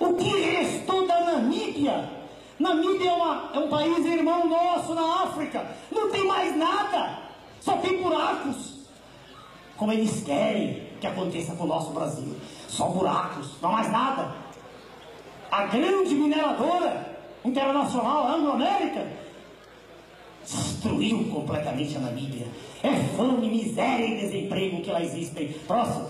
O que restou da Namíbia? Namíbia é, uma, é um país irmão nosso na África. Não tem mais nada. Só tem buracos. Como eles querem que aconteça com o nosso Brasil. Só buracos, não mais nada. A grande mineradora internacional Anglo-América destruiu completamente a Namíbia. É fome, miséria e desemprego que lá existem. Próximo.